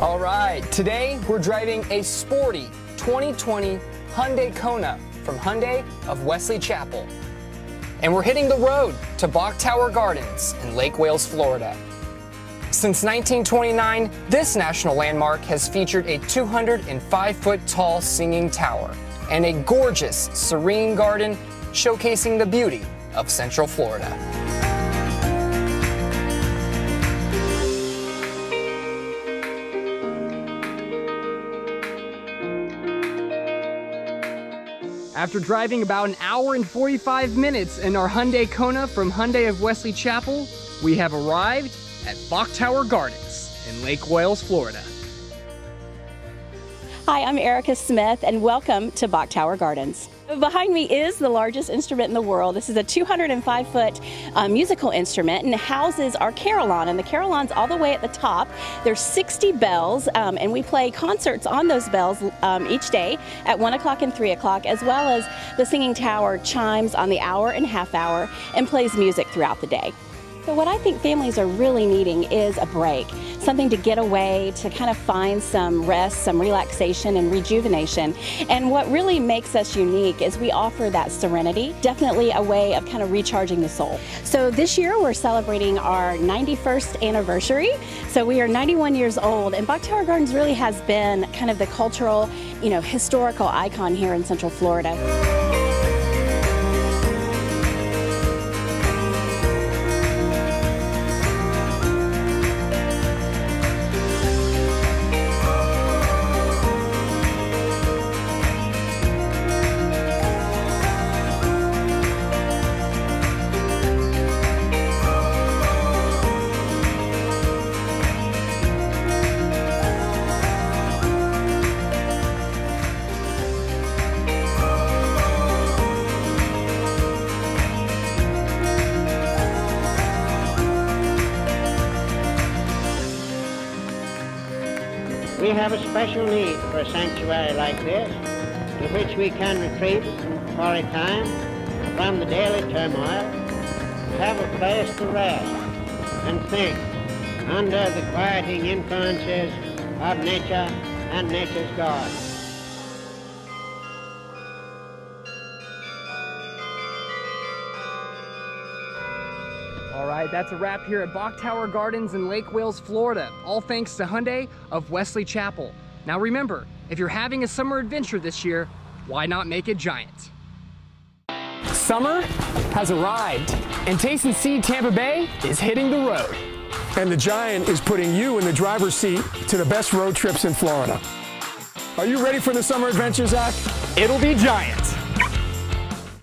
All right, today we're driving a sporty 2020 Hyundai Kona from Hyundai of Wesley Chapel. And we're hitting the road to Bok Tower Gardens in Lake Wales, Florida. Since 1929, this national landmark has featured a 205 foot tall singing tower and a gorgeous, serene garden showcasing the beauty of Central Florida. After driving about an hour and 45 minutes in our Hyundai Kona from Hyundai of Wesley Chapel, we have arrived at Bok Tower Gardens in Lake Wales, Florida. Hi, I'm Erica Smith and welcome to Bok Tower Gardens. Behind me is the largest instrument in the world. This is a 205 foot uh, musical instrument and houses our carillon. And the carillon's all the way at the top. There's 60 bells, um, and we play concerts on those bells um, each day at 1 o'clock and 3 o'clock, as well as the singing tower chimes on the hour and half hour and plays music throughout the day. So what I think families are really needing is a break, something to get away, to kind of find some rest, some relaxation and rejuvenation. And what really makes us unique is we offer that serenity, definitely a way of kind of recharging the soul. So this year we're celebrating our 91st anniversary. So we are 91 years old and Bok Tower Gardens really has been kind of the cultural, you know, historical icon here in Central Florida. We have a special need for a sanctuary like this, to which we can retreat for a time from the daily turmoil, have a place to rest and think under the quieting influences of nature and nature's God. All right, that's a wrap here at Bok Tower Gardens in Lake Wales, Florida. All thanks to Hyundai of Wesley Chapel. Now remember, if you're having a summer adventure this year, why not make it giant? Summer has arrived, and Taste and See Tampa Bay is hitting the road. And the Giant is putting you in the driver's seat to the best road trips in Florida. Are you ready for the summer adventure, Zack? It'll be giant.